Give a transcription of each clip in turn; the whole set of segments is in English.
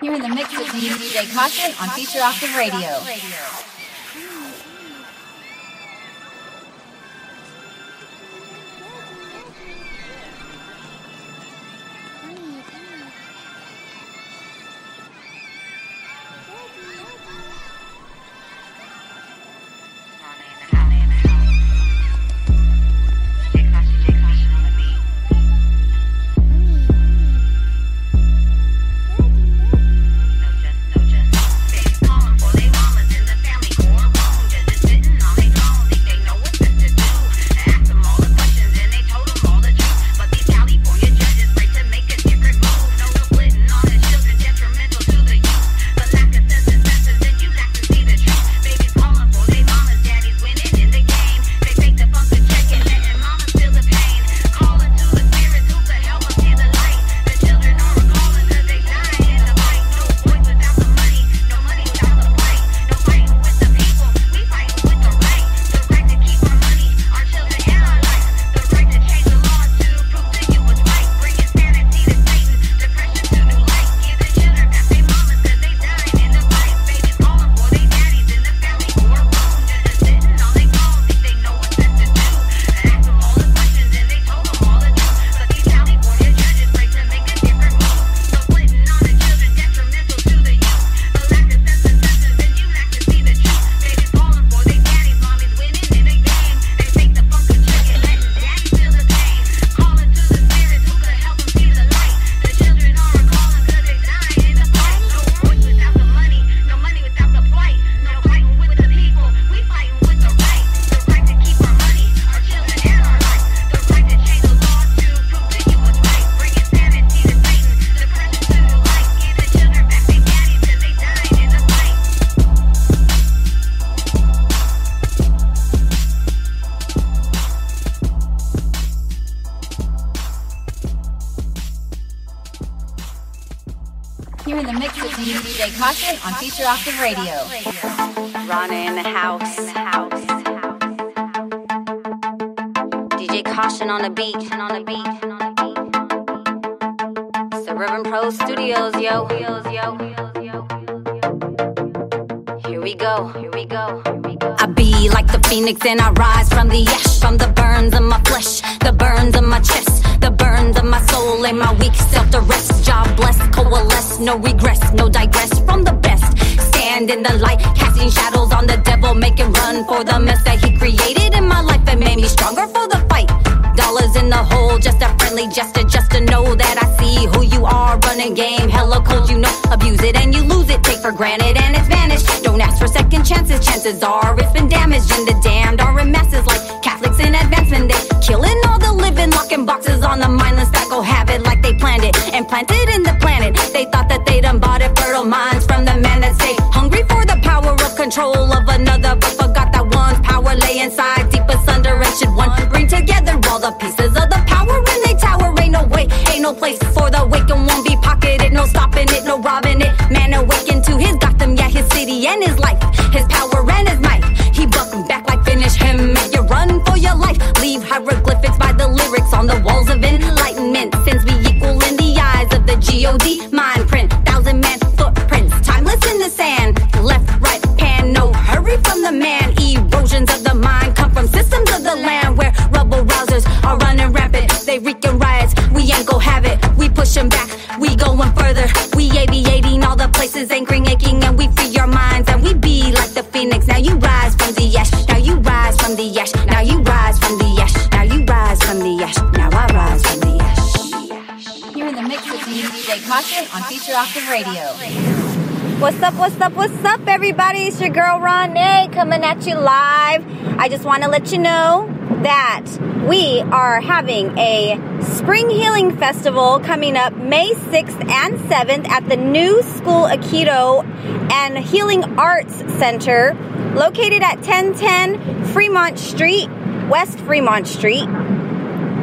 You're in the mix with DJ Caution on Future Octave Radio. You're in the mix with DJ Caution on Future Octave Radio. Rana in the house. DJ Caution on the beat. On the beat. Suburban Pro Studios, yo. yo. Here we go. Here we go. I be like the phoenix and I rise from the ash, from the burns of my flesh, the burns of my chest, the burns of my soul and my weak self to rest. Blessed, coalesce, no regress, no digress from the best. Stand in the light, casting shadows on the devil, make it run for the mess that he created in my life and made me stronger for the fight. Dollars in the hole, just a friendly gesture, just to know that I see who you are. Running game, hella cold, you know, abuse it and you lose it, take for granted and it's vanished. Don't ask for second chances, chances are it's been damaged and the damned are in masses like hieroglyphics by the lyrics on the walls of enlightenment. Since we equal in the eyes of the God mind print, thousand man footprints, timeless in the sand. Left, right, pan, no hurry from the man. Erosions of the mind come from systems of the land where rebel rousers are running rampant. They wreaking riots, we ain't gon' have it. We pushing back, we going further. We aviating all the places, anchoring, aching, and we free our minds. And we be like the phoenix. Now you rise from the ash. Now you rise from the ash. Now you rise from the Caution on Future Octave Radio. What's up, what's up, what's up, everybody? It's your girl Ronay coming at you live. I just want to let you know that we are having a Spring Healing Festival coming up May 6th and 7th at the New School Aikido and Healing Arts Center located at 1010 Fremont Street, West Fremont Street,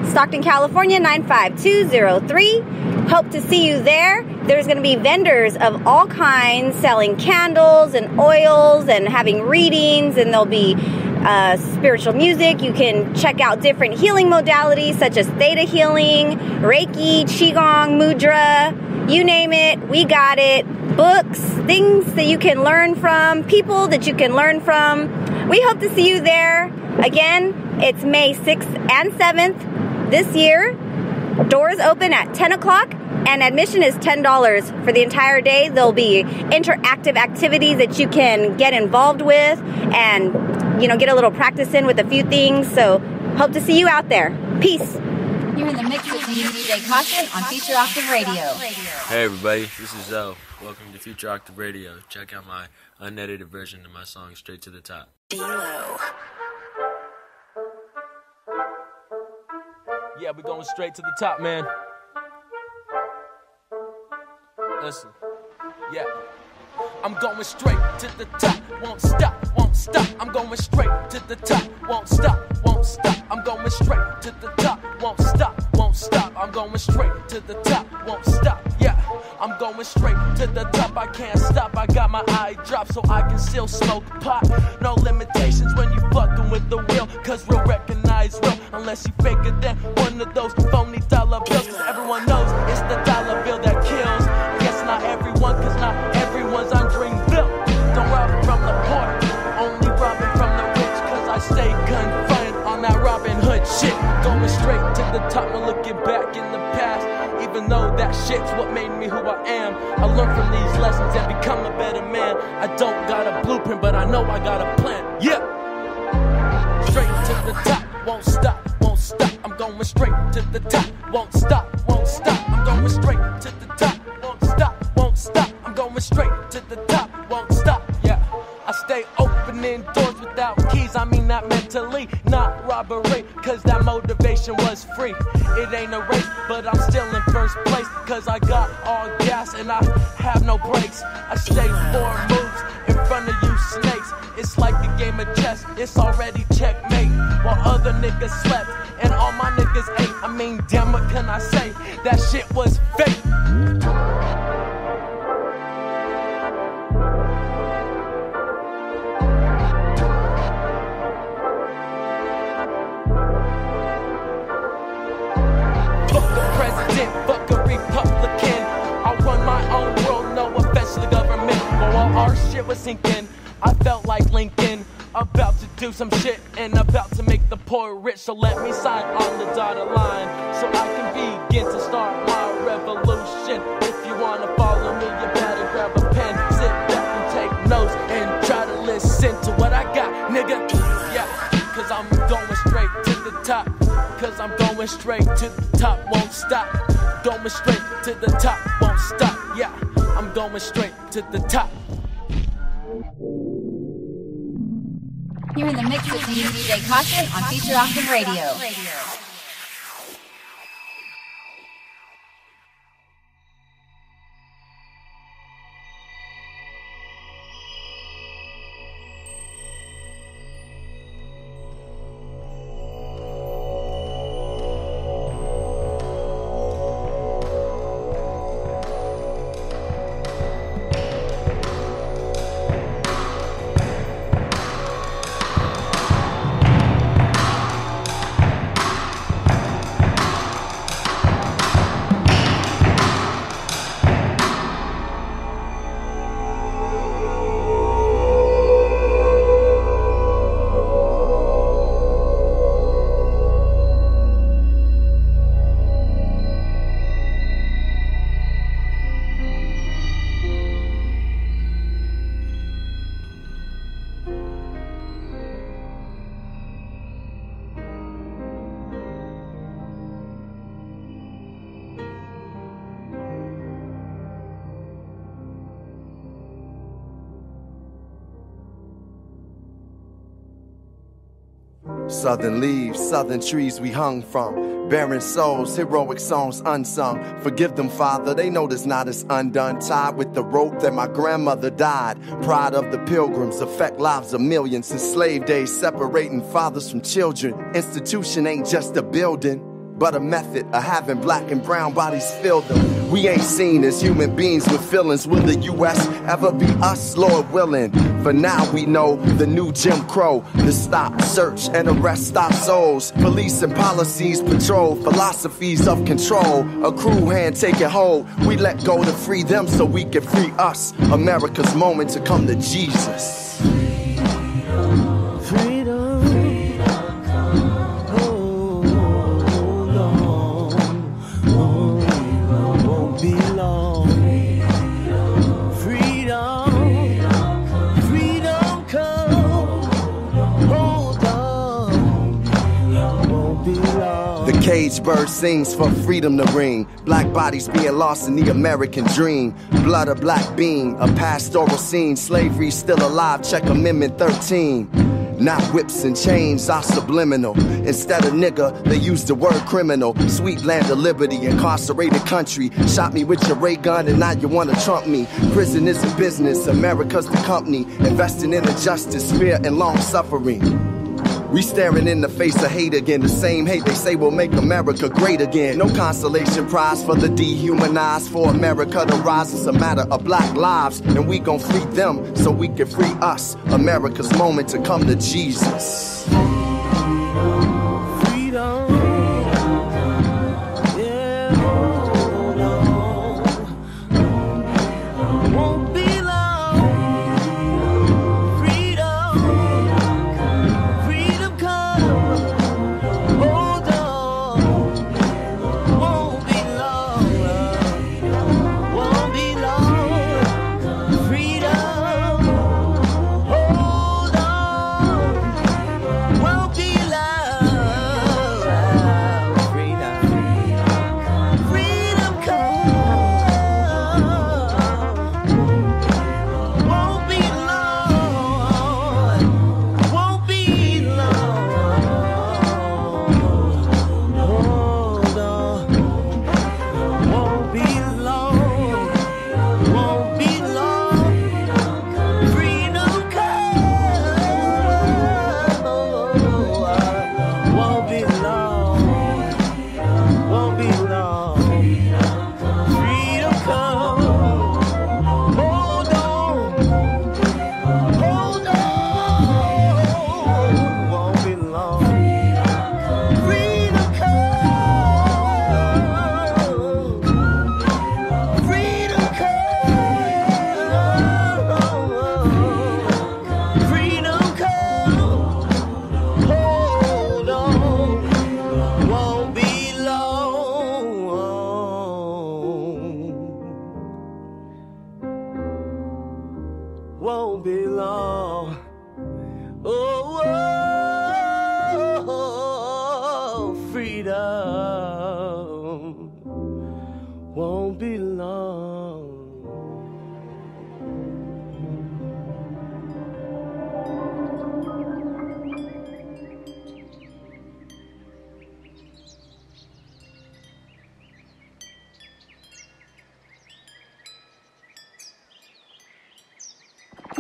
Stockton, California 95203. Hope to see you there. There's going to be vendors of all kinds selling candles and oils and having readings, and there'll be uh, spiritual music. You can check out different healing modalities such as theta healing, Reiki, Qigong, Mudra, you name it, we got it. books, things that you can learn from, people that you can learn from. We hope to see you there. Again, it's May 6th and 7th this year. Doors open at 10 o'clock and admission is $10 for the entire day. There'll be interactive activities that you can get involved with and, you know, get a little practice in with a few things. So, hope to see you out there. Peace. You're in the mix with DJ Caution on Future Octave Radio. Hey everybody, this is Zoe. Welcome to Future Octave Radio. Check out my unedited version of my song Straight to the Top. D-Lo. Yeah, we're going straight to the top, man. Listen. Yeah. I'm going straight to the top, won't stop, won't stop. I'm going straight to the top, won't stop, won't stop. I'm going straight to the top, won't stop, won't stop. I'm going straight to the top, won't stop. Yeah, I'm going straight to the top. I can't stop. I got my eye dropped so I can still smoke pot. No limitations when you fucking with the real, cause real recognize real. Unless you fake it, then one of those phony dollar bills. Cause everyone knows it's the dollar bill that kills. Guess not everyone, cause not everyone's on Dreamville. Don't rob from the poor, only robbing from the rich, cause I stay confined on that Robin Hood shit. Going straight to the top, no looking back in the past. Even though that shit's what made me who I am. I learned from these lessons and become a better man. I don't got a blueprint, but I know I got a plan. Yeah. Straight to the top, won't stop, won't stop. I'm going straight to the top, won't stop, won't stop. I'm going straight to the top, won't stop, won't stop. I'm going straight to the top, won't stop. Stay opening doors without keys. I mean not mentally, not robbery. Cause that motivation was free. It ain't a race, but I'm still in first place. Cause I got all gas and I have no brakes. I stay four moves in front of you snakes. It's like a game of chess, it's already checkmate. While other niggas slept and all my niggas ate. I mean, damn, what can I say? That shit was fake. Fuck a Republican. I run my own world, no offense to the government. But while our shit was sinking, I felt like Lincoln. About to do some shit and about to make the poor rich. So let me sign on the dotted line so I can begin to start my revolution. If you wanna follow me, you better grab a pen, sit back and take notes and try to listen to what I got, nigga. Yeah, cause I'm going straight to the top. Cause I'm going straight to the top, won't stop. Going straight to the top, won't stop. Yeah, I'm going straight to the top. You're in the mix with DJ Caution on Future Octave Radio. Southern leaves, southern trees we hung from. Barren souls, heroic songs unsung. Forgive them, Father, they know this knot is undone. Tied with the rope that my grandmother died. Pride of the pilgrims affect lives of millions. In slave days, separating fathers from children. Institution ain't just a building but a method of having black and brown bodies fill them. We ain't seen as human beings with feelings. Will the U.S. ever be us, Lord willing? For now we know the new Jim Crow. The stop, search, and arrest stop souls. Police and policies patrol philosophies of control. A crew hand taking hold. We let go to free them so we can free us. America's moment to come to Jesus. Bird sings for freedom to ring. Black bodies being lost in the American dream. Blood a black beam, a pastoral scene. Slavery still alive, check Amendment 13. Not whips and chains are subliminal. Instead of nigga, they use the word criminal. Sweet land of liberty, incarcerated country. Shot me with your ray gun and now you wanna trump me. Prison is a business, America's the company. Investing in injustice, fear, and long suffering. We staring in the face of hate again. The same hate they say will make America great again. No consolation prize for the dehumanized. For America to rise is a matter of black lives. And we gon' free them so we can free us. America's moment to come to Jesus.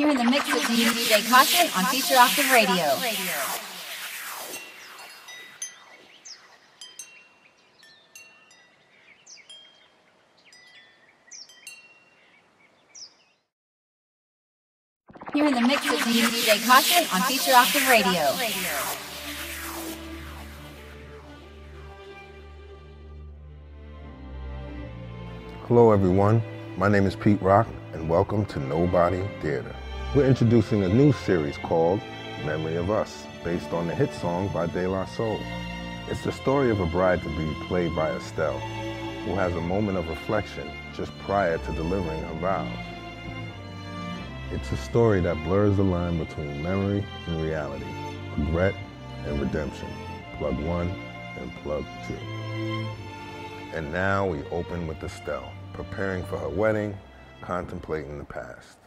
You're in the mix with DJ Caution on Future Octave Radio. You're in the mix with DJ Caution on Future Octave Radio. Hello, everyone. My name is Pete Rock, and welcome to Nobody Theater. We're introducing a new series called Memory of Us, based on the hit song by De La Soul. It's the story of a bride-to-be played by Estelle, who has a moment of reflection just prior to delivering her vows. It's a story that blurs the line between memory and reality, regret and redemption, plug one and plug two. And now we open with Estelle, preparing for her wedding, contemplating the past.